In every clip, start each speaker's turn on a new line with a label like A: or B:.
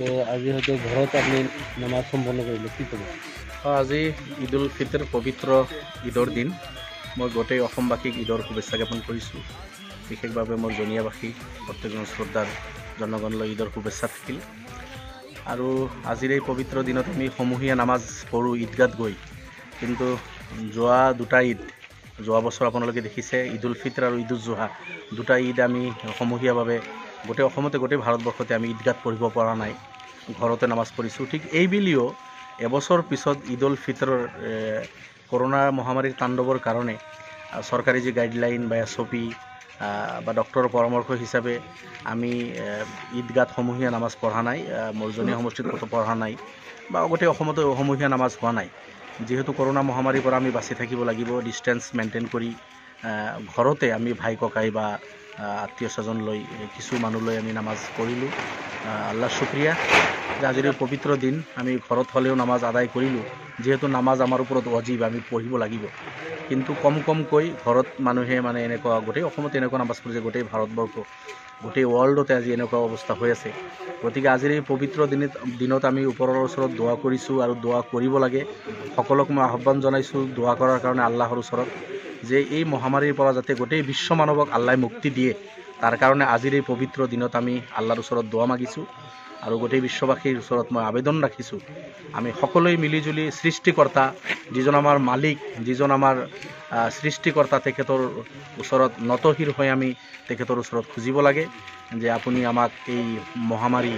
A: আজি হয়তো ঘৰত আপুনি নামাজ সম্পন্ন কৰিলে কি ক'ব?
B: আজি ঈদ উল ফিতৰ পবিত্ৰ ঈদৰ দিন। মই গোটেই অসমবাসীক ঈদৰ শুভেচ্ছা জ্ঞাপন কৰিছোঁ। বিশেষভাৱে মোৰ জনীয়াবাসী প্ৰত্যেকজন শ্ৰদ্ধাৰ জনগণলৈ ঈদৰ শুভেচ্ছা থাকিল। আৰু আজিৰ এই পবিত্ৰ দিনত আমি সমূহীয়া নামাজ পঢ়োঁ ঈদগাত গৈ। কিন্তু যোৱা দুটা ঈদ যোৱা বছৰ আপোনালোকে দেখিছে ঈদ উল ফিতৰ আৰু ঈদ উল জোহা দুটা ঈদ আমি সমূহীয়াভাৱে গোটেই অসমতে গোটেই ভাৰতবৰ্ষতে আমি ঈদগাত পঢ়িব পৰা নাই। ঘৰতে নামাজ পঢ়িছোঁ। ঠিক এইবেলিও এবছৰ পিছত ঈদ উল ফিতৰৰ কৰোণা মহামাৰীৰ তাণ্ডৱৰ কাৰণে চৰকাৰী যি গাইডলাইন বা এছ অ' পি বা ডক্টৰৰ পৰামৰ্শ হিচাপে আমি ঈদগাত সমূহীয়া নামাজ পঢ়া নাই। আহ, মৰ্জনীয়া সমষ্টিত ক'তো পঢ়া নাই বা গোটেই অসমতে সমূহীয়া নামাজ হোৱা নাই। যিহেতু কৰোণা মহামাৰীৰ পৰা আমি বাচি থাকিব লাগিব ডিষ্টেঞ্চ মেইনটেইন কৰি ঘৰতে আমি ভাই ককাই বা আত্মীয় স্বজন লৈ কিছু মানুহ লৈ আমি নামাজ আহ, আল্লাহ শুক্ৰিয়া। যে আজিৰ পবিত্ৰ দিন আমি ঘৰত হ'লেও নামাজ আদায় কৰিলোঁ। যিহেতু নামাজ আমাৰ ওপৰত অজীৱ আমি পঢ়িব লাগিব। কিন্তু কম কমকৈ ঘৰত মানুহে মানে এনেকুৱা গোটেই অসমতে এনেকুৱা নামাজ পঢ়িছে গোটেই ভাৰতবৰ্ষ গোটেই ৱৰ্ল্ডতে আজি এনেকুৱা অৱস্থা হৈ আছে। গতিকে আজিৰ এই পবিত্ৰ দিনত দিনত আমি ওপৰৰ ওচৰত দোৱা কৰিছোঁ আৰু দোৱা কৰিব লাগে। সকলোক মই আহ্বান জনাইছোঁ দোৱা কৰাৰ কাৰণে আল্লাহৰ ওচৰত। যে এই মহামাৰীৰ পৰা যাতে গোটেই বিশ্ব মানৱক আল্লাই মুক্তি দিয়ে তাৰ কাৰণে আজিৰ এই পবিত্ৰ দিনত আমি আল্লাহৰ ওচৰত দোৱা মাগিছোঁ আৰু গোটেই বিশ্ববাসীৰ ওচৰত মই আবেদন ৰাখিছোঁ। আমি সকলোৱে মিলিজুলি সৃষ্টিকৰ্তা যিজন আমাৰ মালিক যিজন আমাৰ সৃষ্টিকৰ্তা তেখেতৰ ওচৰত নতশিৰ হৈ আমি তেখেতৰ ওচৰত খুজিব লাগে যে আপুনি আমাক এই মহামাৰী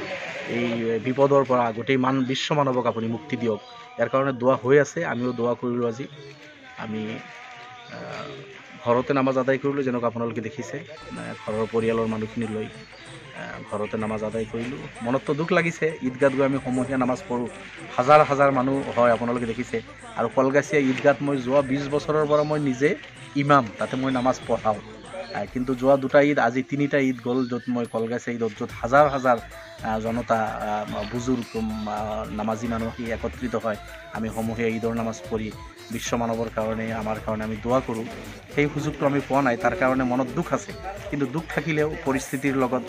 B: এই বিপদৰ পৰা গোটেই মান বিশ্ব মানৱক আপুনি মুক্তি দিয়ক। ইয়াৰ কাৰণে দোৱা হৈ আছে আমিও দোৱা কৰিলোঁ আজি। আমি ঘৰতে নামাজ আদায় কৰিলোঁ যেনেকুৱা আপোনালোকে দেখিছে। ঘৰৰ পৰিয়ালৰ মানুহখিনি লৈ ঘৰতে নামাজ আদায় কৰিলোঁ। মনততো দুখ লাগিছে ঈদগাত গৈ আমি সমূহীয়া নামাজ পঢ়োঁ। হাজাৰ হাজাৰ মানুহ হয় আপোনালোকে দেখিছে। আৰু কলগাছিয়া ঈদগাত মই যোৱা বিছ বছৰৰ পৰা মই নিজে ইমাম তাতে মই নামাজ পঢ়াওঁ। কিন্তু যোৱা দুটা ঈদ আজি তিনিটা ঈদ গ'ল য'ত মই কলগাছিয়া ঈদত য'ত হাজাৰ হাজাৰ জনতা বুজুৰ্গ নামাজী মানুহ একত্ৰিত হয়। আমি সমূহীয়া ঈদৰ নামাজ পঢ়ি বিশ্ব মানৱৰ কাৰণে আমাৰ কাৰণে আমি দোৱা কৰোঁ। সেই সুযোগটো আমি পোৱা নাই তাৰ কাৰণে মনত দুখ আছে। কিন্তু দুখ থাকিলেও পৰিস্থিতিৰ লগত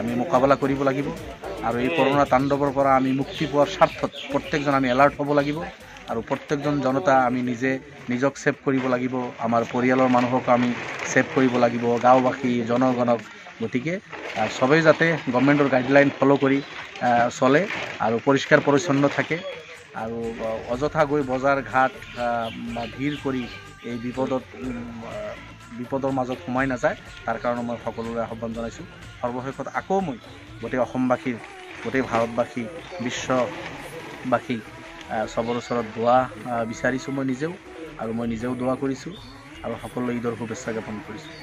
B: আমি মোকাবিলা কৰিব লাগিব। আৰু এই কৰোণা তাণ্ডৱৰ পৰা আমি মুক্তি পোৱাৰ স্বাৰ্থত প্ৰত্যেকজন আমি এলাৰ্ট হ'ব লাগিব। আৰু প্ৰত্যেকজন জনতা আমি নিজে নিজক ছেভ কৰিব লাগিব আমাৰ পৰিয়ালৰ মানুহকো আমি ছেভ কৰিব লাগিব গাঁওবাসী জনগণক। গতিকে চবেই যাতে গভমেণ্টৰ গাইডলাইন ফ'ল' কৰি চলে আৰু পৰিষ্কাৰ পৰিচ্ছন্ন থাকে আৰু অযথা গৈ বজাৰ ঘাট ভিৰ কৰি এই বিপদত বিপদৰ মাজত সোমাই নাযায়। তাৰ কাৰণে মই সকলোৰে আহ্বান জনাইছোঁ। সৰ্বশেষত আকৌ মই গোটেই অসমবাসীৰ গোটেই ভাৰতবাসী বিশ্ববাসী চবৰ ওচৰত দোৱা বিচাৰিছোঁ মই নিজেও আৰু মই নিজেও দোৱা কৰিছোঁ আৰু সকলো ঈদৰ শুভেচ্ছা জ্ঞাপন কৰিছোঁ।